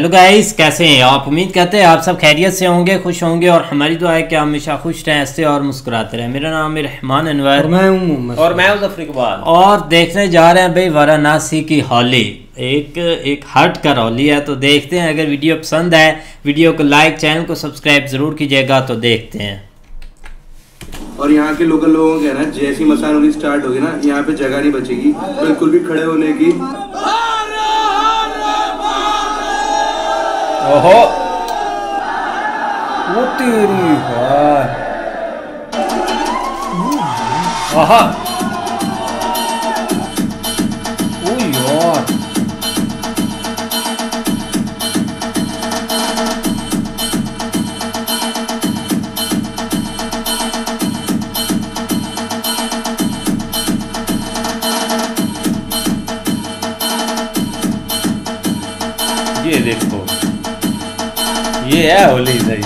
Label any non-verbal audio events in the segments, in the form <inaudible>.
Hello guys कैसे हैं आप? उम्मीद करते हैं आप सब खैरियत से होंगे खुश होंगे और हमारी दुआ है कि आप हमेशा खुश रहें हँसते और मुस्कुराते रहें। मेरा नाम है रहमान अनवर। मैं हूँ मोहम्मद और मैं उस इकबाल। और देखने जा रहे हैं भाई वाराणसी की होली। एक एक हट का होली है तो देखते हैं। अगर वीडियो पसंद है वीडियो को लाइक चैनल को सब्सक्राइब ज़रूर कीजिएगा तो देखते हैं। और यहाँ के लोकल लोगों के ना जैसी मसान होली स्टार्ट होगी ना यहाँ पे जगह नहीं बचेगी। बिल्कुल भी खड़े होने की ओहो वो तेरी है आहा ओ यार ये देखो ये है होली सही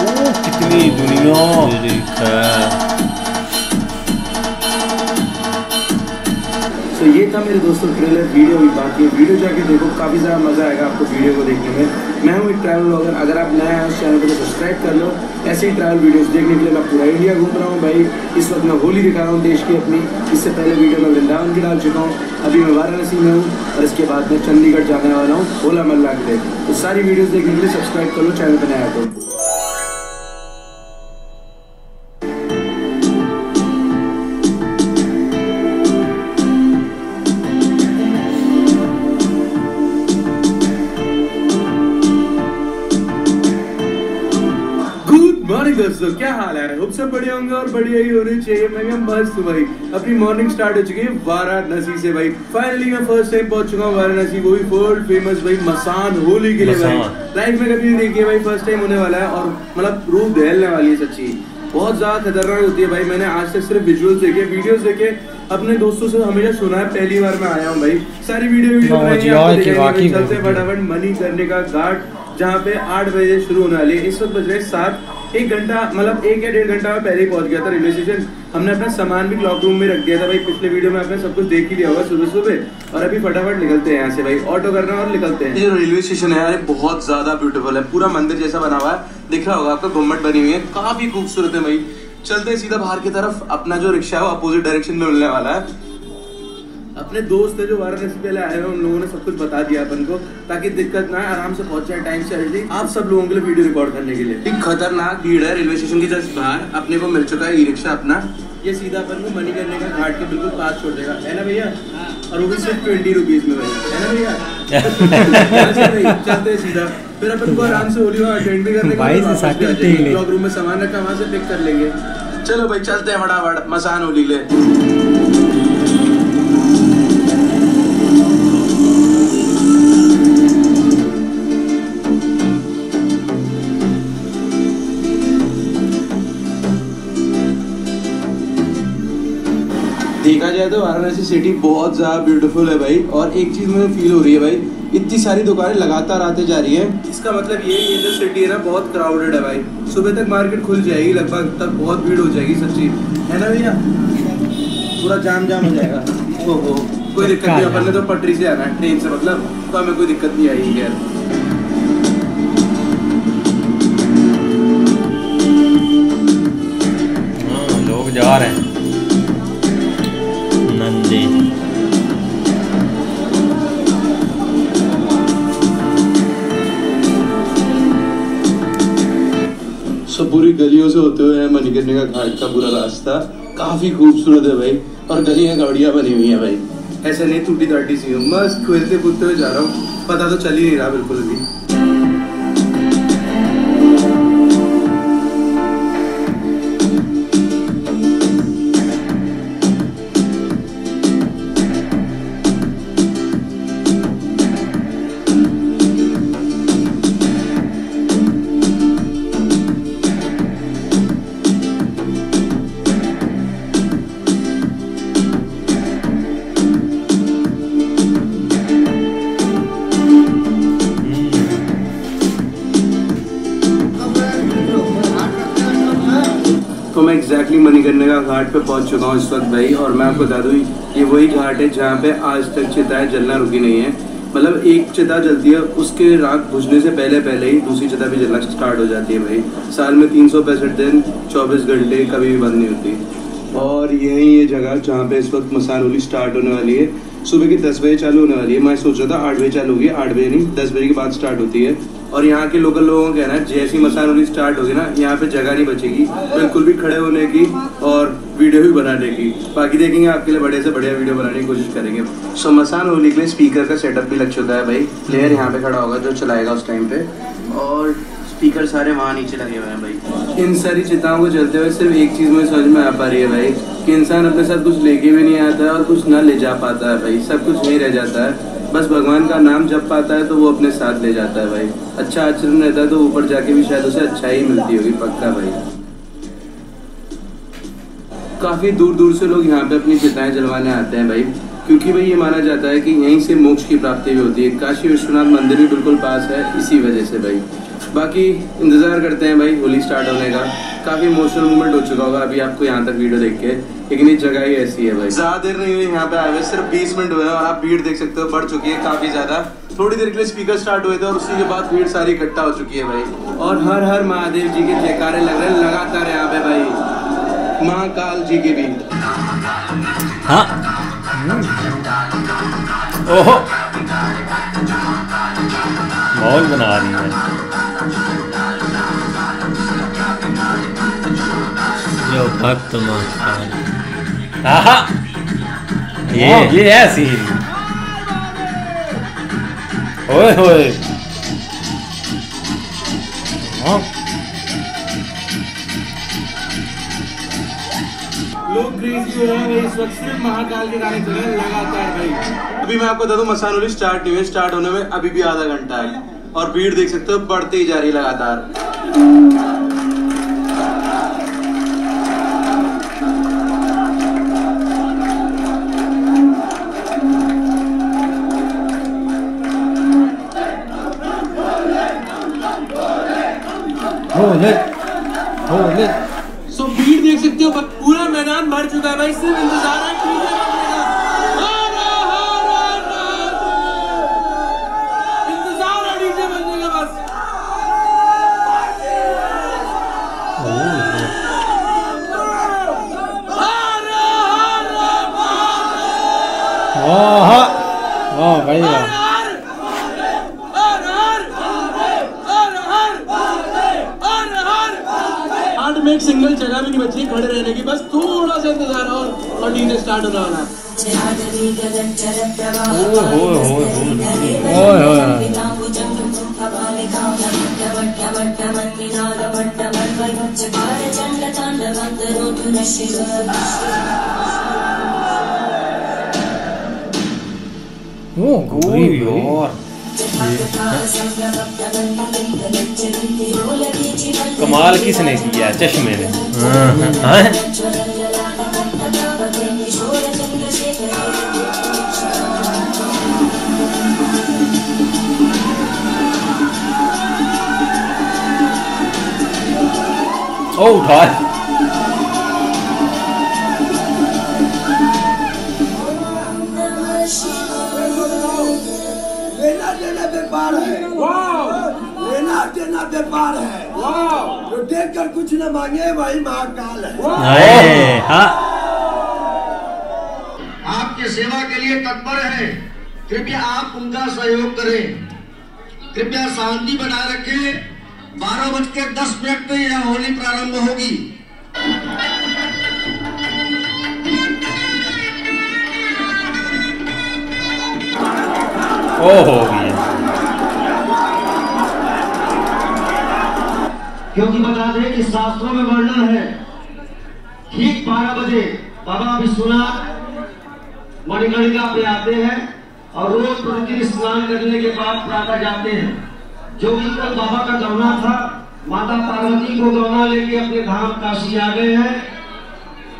ओ कितनी दुनिया तो ये था मेरे दोस्तों ट्रेलर वीडियो भी बात की। वीडियो जाके देखो काफ़ी ज़्यादा मज़ा आएगा आपको वीडियो को देखने में। मैं हूँ एक ट्रैवल ब्लॉगर अगर आप नए हैं उस चैनल को तो सब्सक्राइब कर लो। ऐसे ही ट्रैवल वीडियोस देखने के लिए मैं पूरा इंडिया घूम रहा हूँ। भाई, इस वक्त मैं होली दिखा रहा हूँ देश की अपनी। इससे पहले वीडियो मैं वृंदावन की डाल चुका हूँ। अभी मैं वाराणसी में हूँ और इसके बाद मैं चंडीगढ़ जाने वाला हूँ, होला मल्ला के लिए तो सारी वीडियोज़ देखने के लिए सब्सक्राइब कर लो चैनल बनाया नया दोस्तों क्या हाल है? होप सब बढ़िया होंगे और बढ़िया ही होने चाहिए। मैं भी मस्त भाई। अपनी मॉर्निंग स्टार्ट हो चुकी है वाराणसी से भाई। फाइनली मैं फ़र्स्ट टाइम पहुँच चुका हूँ वाराणसी वो भी। वर्ल्ड फ़ेमस भाई मसान होली के लिए भाई। लाइफ में कभी नहीं देखी है भाई फ़र्स्ट टाइम होने वाला है और मतलब रूह दहलने वाली है सच्ची। बहुत ज़्यादा खतरनाक होती है भाई। मैंने आज तक सिर्फ़ विजुअल्स देखे वीडियोस देखे। अपने दोस्तों से हमेशा सुना है पहली बार मैं आया हूँ भाई। सारी वीडियो वीडियो में चलते फटाफट मनी करने का घाट जहाँ पे आठ बजे शुरू होने वाली है। इस वक्त बज रहे सात। एक घंटा मतलब एक या डेढ़ घंटा में पहले ही पहुँच गया था रेलवे स्टेशन। हमने अपना सामान भी क्लॉक रूम में रख दिया था भाई। पिछले वीडियो में आपने सब कुछ देख ही लिया होगा सुबह सुबह। और अभी फटाफट निकलते हैं यहाँ से भाई। ऑटो करना और निकलते हैं। ये रेलवे स्टेशन है यार बहुत ज़्यादा ब्यूटीफुल है। पूरा मंदिर जैसा बना हुआ है। दिख रहा होगा आपका, गुंबद बनी हुई है। काफ़ी खूबसूरत है भाई। चलते सीधा बाहर की तरफ़। अपना जो रिक्शा है वो अपोजिट डायरेक्शन में मिलने वाला है। अपने दोस्त है जो वाराणसी पहले आए हैं उन लोगों ने सब कुछ बता दिया अपन को ताकि दिक्कत ना आराम से पहुँच जाए टाइम से अर्ली आप सब लोगों के लिए वीडियो रिकॉर्ड करने के लिए। एक खतरनाक भीड़ है रेलवे स्टेशन की जस्ट बाहर। अपने को मिल चुका है ई रिक्शा अपना। ये सीधा अपन को मनी करने का घाट के बिल्कुल पास छोड़ देगा। है ना भैया? और वो भी सिर्फ़ ट्वेंटी रुपीज़ में भैया। है ना भैया? <laughs> चलते हैं, हैं सीधा। फिर अपन को आराम से होली अटेंड भी करने। ब्लॉग रूम में सामान रखा वहाँ से पिक कर लेंगे। चलो भाई चलते हैं फटाफट। मसान होली ले। जाए तो वाराणसी सिटी बहुत ज़्यादा ब्यूटीफुल है भाई। और एक चीज़ मुझे फील हो रही है भाई इतनी सारी दुकानें लगातार आते जा रही है। इसका मतलब ये ये जो सिटी है ना बहुत क्राउडेड है भाई। सुबह तक मार्केट खुल जाएगी लगभग तब बहुत भीड़ हो जाएगी सच्ची है ना भैया? पूरा जाम जाम हो जाएगा। ओहो कोई दिक्कत नहीं अपन ने तो पटरी से आना है ट्रेन से मतलब। तो हमें कोई दिक्कत नहीं आएगी यार हाँ, जा रहे हैं। सब पूरी गलियों से होते हुए है मणिकर्णी का घाट का पूरा रास्ता। काफ़ी खूबसूरत है भाई, और गलियाँ गाड़ियाँ बनी हुई है भाई। ऐसा नहीं टूटी टाटी सी हूँ। मस्त खेलते कूदते हुए जा रहा हूँ। पता तो चल ही नहीं रहा बिल्कुल भी। एग्जैक्टली मणिकर्णी का घाट पे पहुँच चुका हूँ इस वक्त भाई, और मैं आपको बता दूँ, ये वही घाट है जहाँ पे आज तक चिताएँ जलना रुकी नहीं है। मतलब एक चिता जलती है, उसके राख बुझने से पहले पहले ही दूसरी चिता भी जलना स्टार्ट हो जाती है भाई। साल में तीन सौ पैंसठ दिन, चौबीस घंटे कभी भी बंद नहीं होती। और यही ये जगह जहाँ पे इस वक्त मसान होली स्टार्ट होने वाली है। सुबह की दस बजे चालू होने वाली है। मैं सोच रहा था आठ बजे चालू होगी, आठ बजे नहीं, दस बजे के बाद स्टार्ट होती है। और यहाँ के लोकल लोगों का कहना है, जैसी मसान होनी स्टार्ट होगी ना, यहाँ पे जगह नहीं बचेगी। बिल्कुल भी खड़े होने की और वीडियो भी बनाने की। बाकी देखेंगे, आपके लिए बड़े से बढ़िया वीडियो बनाने की कोशिश करेंगे। सो मसान होली के लिए स्पीकर का सेटअप भी लग चुका है भाई। प्लेयर यहाँ पे खड़ा होगा जो चलाएगा उस टाइम पे। और स्पीकर सारे वहाँ नीचे लगे हुए हैं भाई। इन सारी चिताओं को चलते हुए सिर्फ़ एक चीज़ में समझ में आ पा रही है भाई, कि इंसान अपने साथ कुछ लेके भी नहीं आता है और कुछ ना ले जा पाता है भाई, सब कुछ नहीं रह जाता है। बस भगवान का नाम जब पाता है तो वो अपने साथ ले जाता है भाई। अच्छा आचरण रहता है तो ऊपर जाके भी शायद उसे अच्छा ही मिलती होगी, पक्का भाई। काफ़ी दूर दूर से लोग यहाँ पे अपनी चिताएँ जलवाने आते हैं भाई, क्योंकि भाई ये माना जाता है कि यहीं से मोक्ष की प्राप्ति भी होती है। काशी विश्वनाथ मंदिर भी बिल्कुल पास है इसी वजह से भाई। बाकी इंतज़ार करते हैं भाई होली स्टार्ट होने का। काफ़ी इमोशनल मूवमेंट हो चुका होगा अभी आपको यहाँ तक वीडियो देख के। लेकिन ये जगह ही ऐसी है भाई। ज़्यादा देर नहीं हुई यहाँ पे आए हुए सिर्फ़ 20 मिनट हुए और आप भीड़ देख सकते हो बढ़ चुकी है काफ़ी ज़्यादा। थोड़ी देर के लिए स्पीकर स्टार्ट हुए थे और उसी के बाद भीड़ सारी इकट्ठा हो चुकी है भाई। और हर हर महादेव जी के जयकारे लग रहे हैं लगातार यहाँ पे भाई। महाकाल जी के भी। हाँ। ओहो। माहौल बना रही है। जो भक्त महाकाल आहा! ये ये है सीन ओए होए। हाँ लोग क्रेजी हो रहे इस वक्त सिर्फ़ महाकाल के गाने चल रहे हैं लगातार भाई अभी मैं आपको बता दूँ स्टार्ट नहीं स्टार्ट होने में अभी भी आधा घंटा है और भीड़ देख सकते हो बढ़ते ही जा रही है लगातार। होले होले सो भीड़ देख सकते हो पूरा मैदान भर चुका है भाई सिर्फ़ इंतज़ार है DJ बजने का। हर हर नाथ। इंतज़ार है डीजे बजने का बस हर हर ओह वाह भाई वाह हर हर हर हर हर में एक सिंगल जगह भी नहीं बची खड़े रहने की बस थोड़ा सा इंतज़ार और और डीजे स्टार्ट होने वाला है। ओए होए ओ गोरी। यार कमाल किसने किया है? चश्मे ने। हाँ। ओ उठा। व्यापार है। जो देख कर कुछ न मांगे वही महाकाल है। हाँ। आपके सेवा के लिए तत्पर है। कृपया आप उनका सहयोग करें। कृपया शांति बनाए रखें। बारह बज के दस मिनट पे यह होली प्रारंभ होगी। ओ हो गया क्योंकि बता दें कि शास्त्रों में वर्णन है। ठीक बारह बजे बाबा विश्वनाथ मणिकर्णिका पे आते हैं और रोज प्रतिदिन स्नान करने के बाद प्रातः जाते हैं। जो कि कल बाबा का गौना था, माता पार्वती को गौना लेके अपने धाम काशी आ गए हैं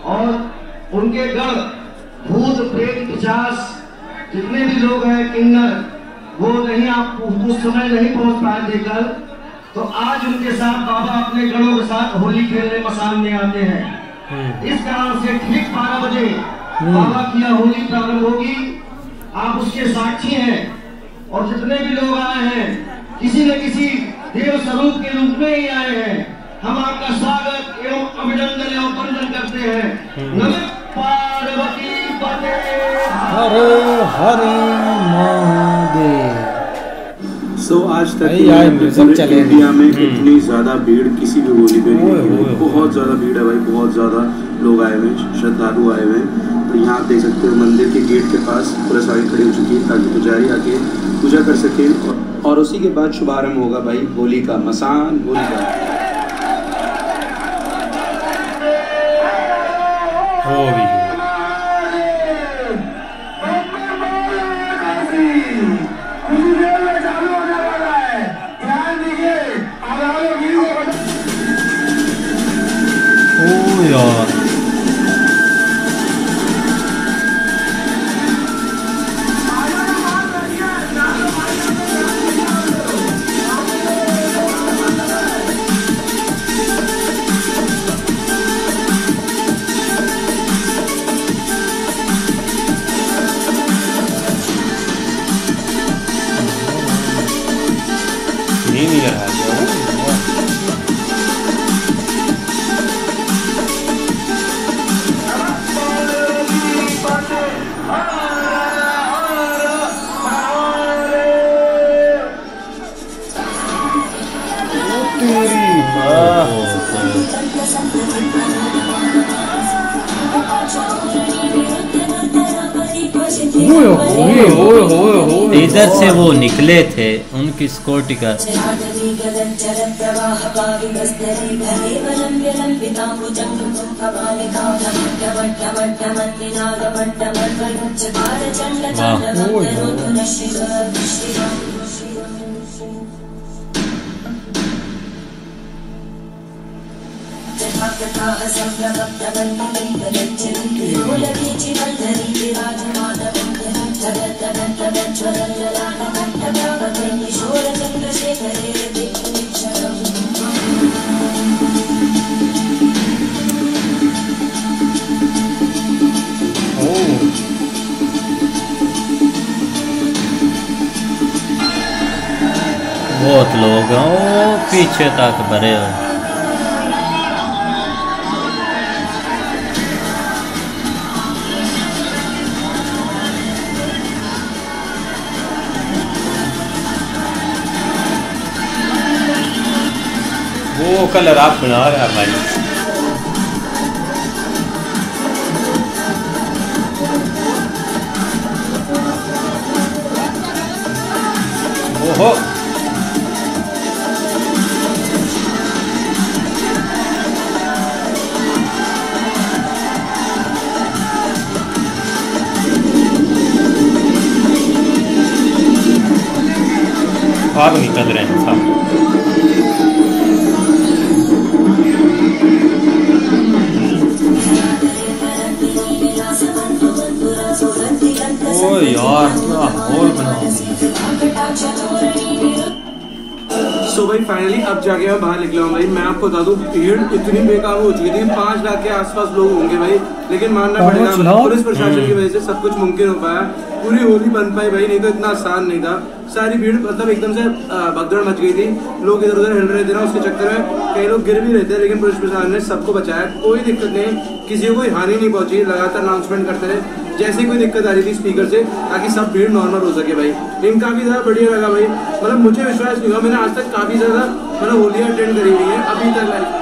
और उनके गढ़, भूत, प्रेत, पिशाच, जितने भी लोग हैं, किन्नर, वो नहीं आप उस समय नहीं पहुँच पाए थे कल। तो आज उनके साथ बाबा अपने गणों के साथ होली खेलने मसान में आते हैं। इस कारण से ठीक बारह बजे बाबा की यह होली प्रारंभ होगी। आप उसके साक्षी हैं और जितने भी लोग आए हैं किसी न किसी देव स्वरूप के रूप में ही आए हैं। हम आपका स्वागत एवं अभिनंदन एवं वंदन करते हैं। नमः पार्वती पते। हर हर महादेव। सो आज तक इंडिया में इतनी ज़्यादा भीड़ किसी भी होली पे नहीं। बहुत ज़्यादा भीड़ है भाई बहुत ज़्यादा लोग आए हुए हैं श्रद्धालु आए हुए हैं। तो यहाँ आप देख सकते हो मंदिर के गेट के पास पूरा सारी खड़ी हो चुकी है ताकि पुजारी आके पूजा कर सके। और, उसी के बाद शुभारंभ होगा भाई होली का मसान होली का। हो भी इधर से वो निकले थे उनकी स्कोटी का बहुत लोग हैं पीछे तक भरे हुए वो कलर आप बना रहे हैं भाई ओहो। माहौल बना दिया। सो भाई फाइनली अब जाके मैं बाहर निकला हूँ भाई। मैं आपको बता दूँ भीड़ इतनी बेकार हो चुकी थी पाँच लाख के आसपास लोग होंगे भाई। लेकिन मानना पड़ेगा पुलिस प्रशासन की वजह से सब कुछ मुमकिन हो पाया। पूरी होली बन पाई भाई नहीं तो इतना आसान नहीं था। सारी भीड़ मतलब एकदम से भगदड़ मच गई थी। लोग इधर उधर हिल रहे थे ना उसके चक्कर में कई लोग गिर भी रहे थे लेकिन पुलिस प्रशासन ने सबको बचाया। कोई दिक्कत नहीं किसी को कोई हानि नहीं पहुँची लगातार अनाउंसमेंट करते रहे। जैसे कोई दिक्कत आ रही थी स्पीकर से ताकि सब भीड़ नॉर्मल हो सके भाई। लेकिन काफ़ी ज़्यादा बढ़िया लगा भाई। मतलब मुझे विश्वास नहीं हुआ मैंने आज तक काफ़ी ज़्यादा मतलब होली अटेंड करी हुई है अभी तक लाइफ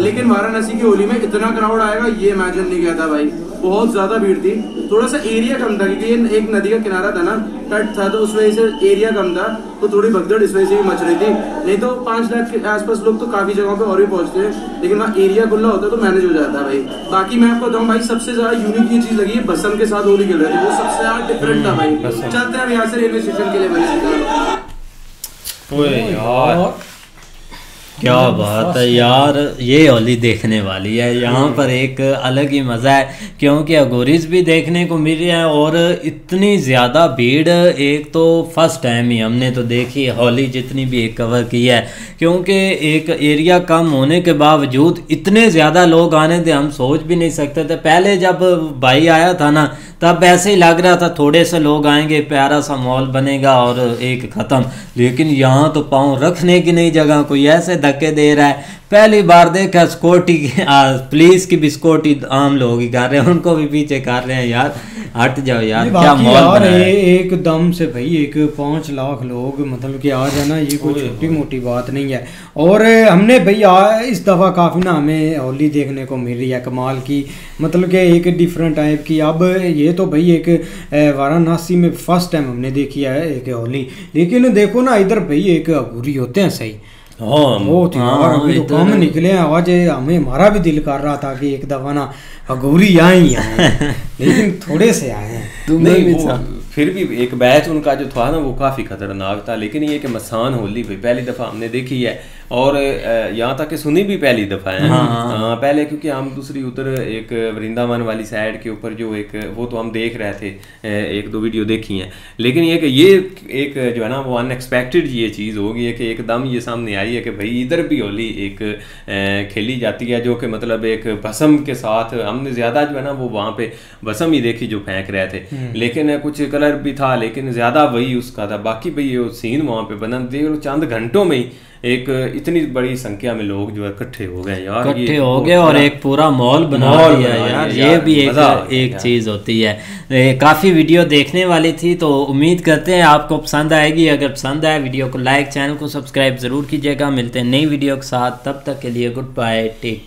लेकिन वाराणसी की होली में इतना क्राउड आएगा ये इमेजिन नहीं किया था भाई। बहुत ज़्यादा भीड़ थी। थोड़ा सा एरिया कम था क्योंकि ये एक नदी का किनारा था ना तट था तो उस वजह से एरिया कम था। तो थोड़ी भगदड़ इस वजह से भी मच रही थी। नहीं तो पाँच लाख के आसपास लोग तो काफ़ी जगहों पे और भी पहुँचते हैं लेकिन वहाँ एरिया खुला होता तो मैनेज हो जाता है भाई। बाकी मैं आपको बताऊँ भाई सबसे ज़्यादा यूनिक ये चीज़ लगी है बसम के साथ होली खेल रहे थे। वो सबसे ज़्यादा डिफरेंट था भाई। चलते हैं अब यहाँ से रेलवे स्टेशन के लिए भाई। यार। क्या बात है यार ये होली देखने वाली है। यहाँ पर एक अलग ही मज़ा है क्योंकि अगोरीज भी देखने को मिल रही है और इतनी ज़्यादा भीड़ एक तो फ़र्स्ट टाइम ही हमने तो देखी होली जितनी भी एक कवर की है क्योंकि एक एरिया कम होने के बावजूद इतने ज़्यादा लोग आने थे हम सोच भी नहीं सकते थे। पहले जब भाई आया था ना तब ऐसे ही लग रहा था, थोड़े से लोग आएँगे, प्यारा सा मॉल बनेगा और एक ख़त्म। लेकिन यहाँ तो पाँव रखने की नहीं जगह, कोई ऐसे धक्के दे रहा है। पहली बार देखा स्कूटी पुलिस की भी स्कूटी आम लोग ही कर रहे हैं उनको भी पीछे कर रहे हैं यार हट जाओ यार क्या मॉल यार बना है? एक दम से भाई एक पाँच लाख लोग मतलब कि आ जाना ये कोई छोटी मोटी बात नहीं है। और हमने भाई आ, इस दफ़ा काफ़ी ना हमें होली देखने को मिल रही है कमाल की मतलब कि एक डिफरेंट टाइप की। अब ये तो भाई एक वाराणसी में फ़र्स्ट टाइम हमने देखी है एक होली। लेकिन देखो ना इधर भाई एक अगूरी होते हैं सही। हाँ वो थी हाँ, अभी तो कम निकले हैं आज हमें हमारा भी दिल कर रहा था कि एक दफ़ा ना अगौरी आए ही। आए लेकिन थोड़े से आए हैं। नहीं भी वो था। फिर भी एक बैच उनका जो था ना वो काफ़ी खतरनाक था लेकिन ये कि मसान होली भाई पहली दफ़ा हमने देखी है। और यहाँ तक कि सुनी भी पहली दफ़ा है। हाँ, हाँ। हाँ, पहले क्योंकि हम दूसरी उधर एक वृंदावन वाली साइड के ऊपर जो एक वो तो हम देख रहे थे एक दो वीडियो देखी हैं। लेकिन ये कि ये एक जो है ना वो अनएक्सपेक्टेड ये चीज़ होगी है कि एकदम ये सामने आई है कि भाई इधर भी होली एक खेली जाती है जो कि मतलब एक भसम के साथ हमने ज़्यादा जो है ना वो वहाँ पे भसम ही देखी जो फेंक रहे थे। लेकिन कुछ कलर भी था लेकिन ज़्यादा वही उसका था। बाकी भाई ये सीन वहाँ पे बना देख लो चंद घंटों में ही एक इतनी बड़ी संख्या में लोग जो है इकट्ठे हो गए यार इकट्ठे हो गए और एक पूरा मॉल बना दिया यार, यार यार ये भी एक एक चीज़ होती है। काफ़ी वीडियो देखने वाली थी तो उम्मीद करते हैं आपको पसंद आएगी। अगर पसंद आए वीडियो को लाइक चैनल को सब्सक्राइब ज़रूर कीजिएगा। मिलते हैं नई वीडियो के साथ तब तक के लिए गुड बाय टेक